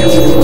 Woo!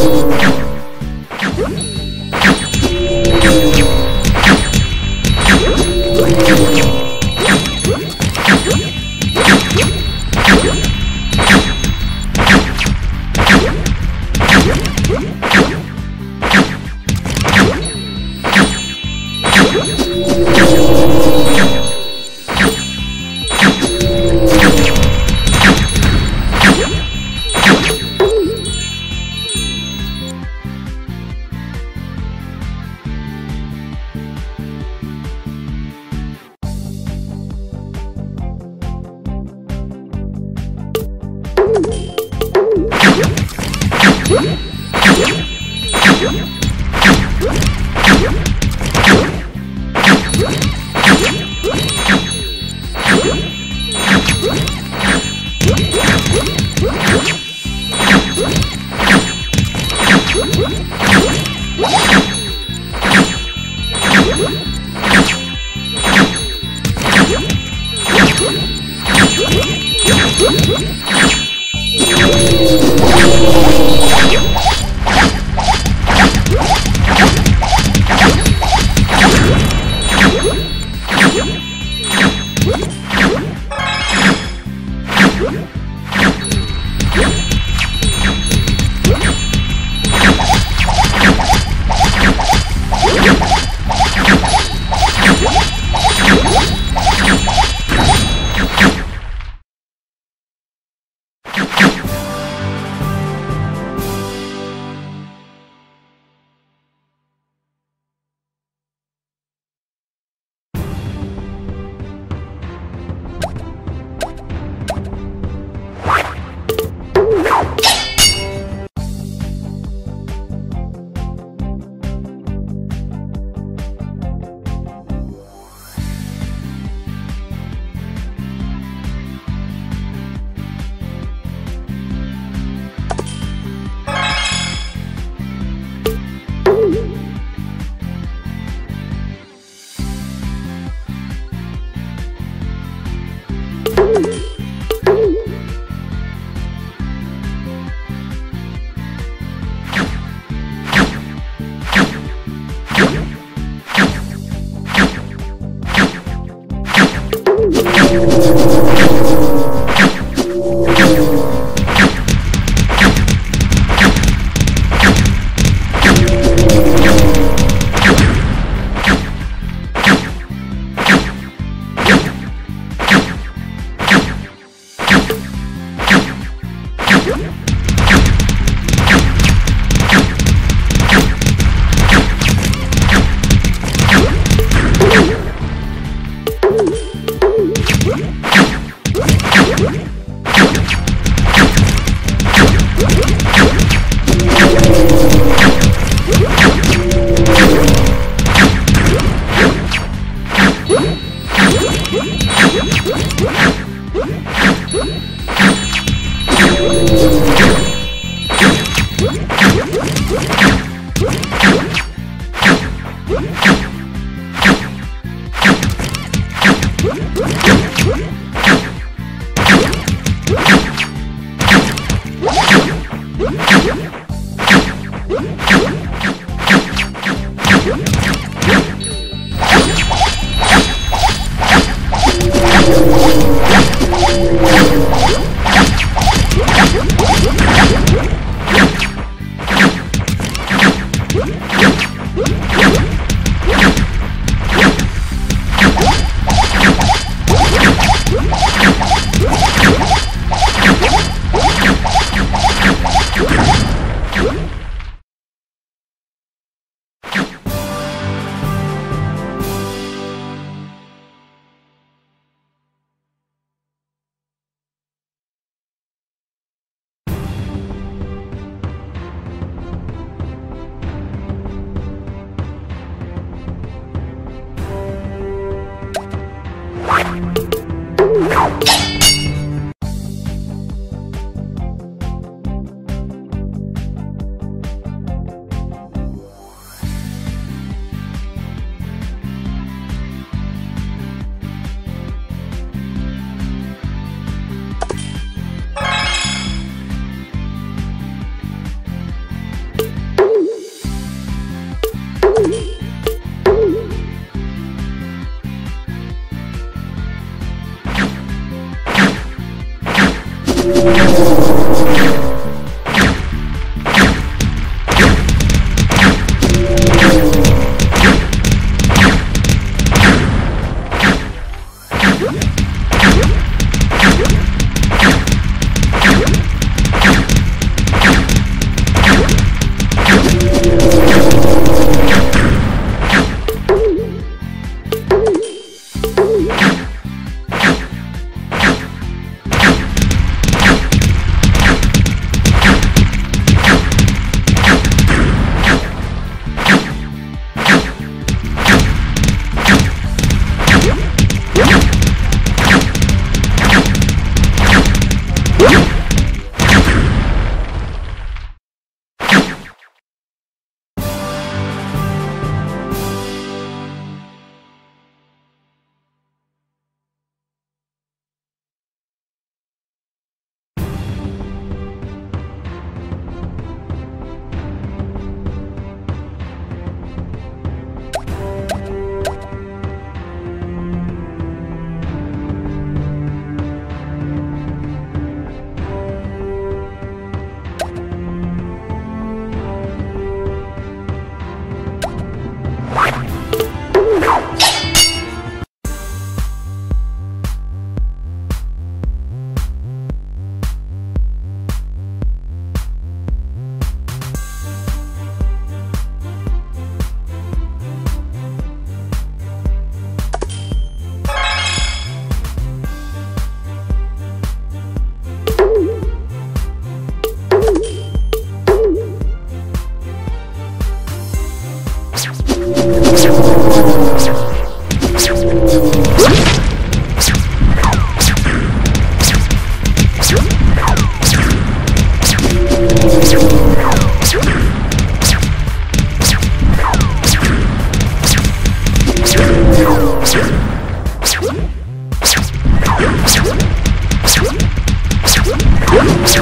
Yeah. You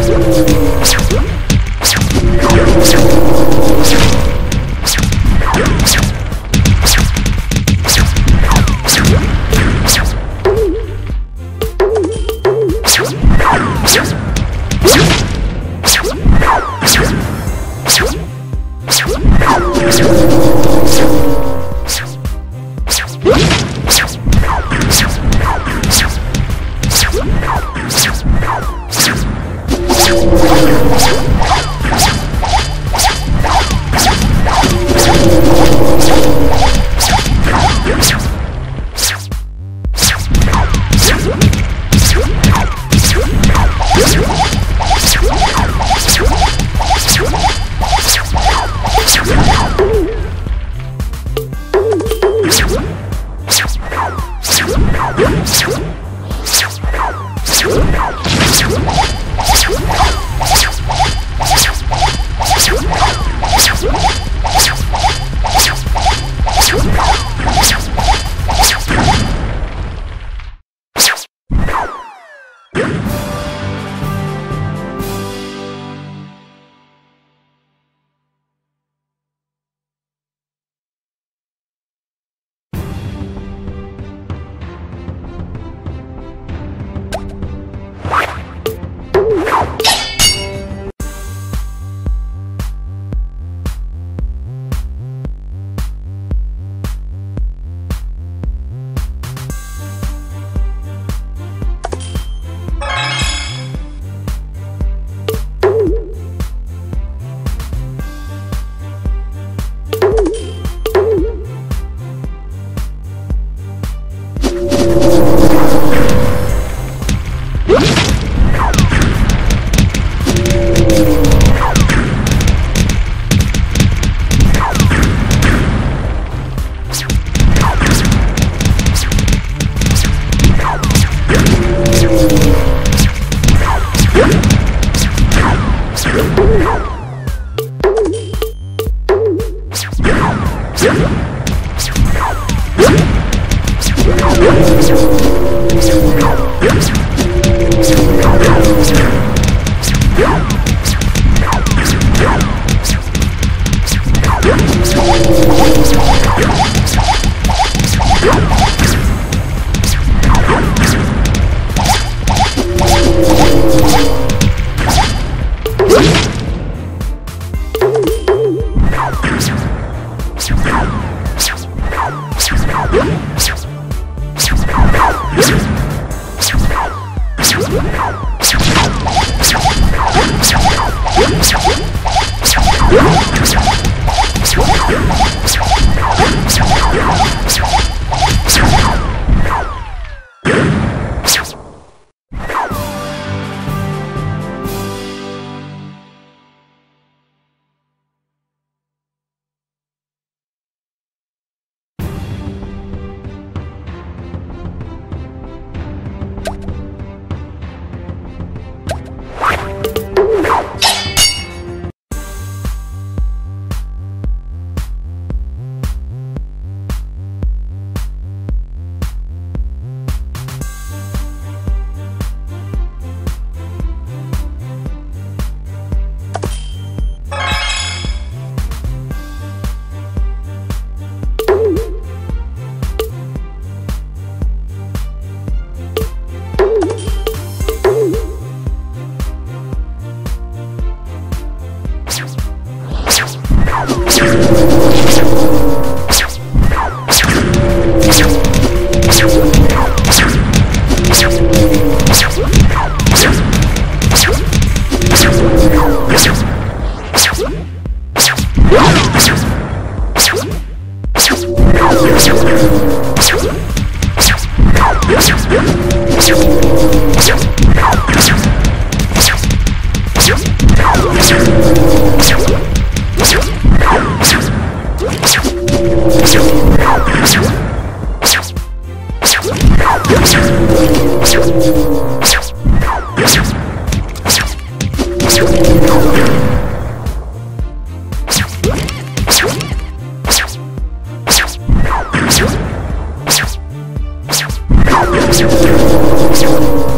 Let's go.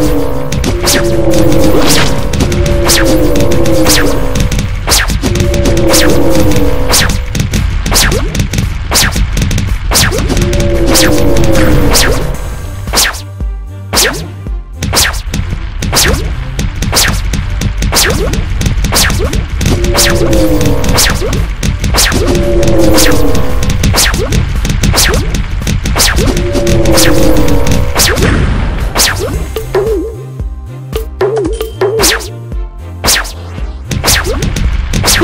you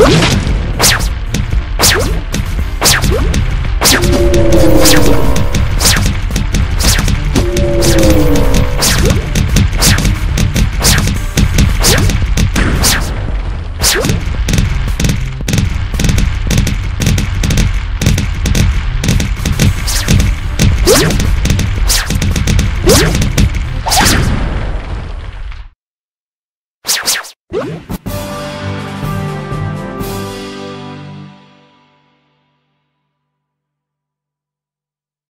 Whoop!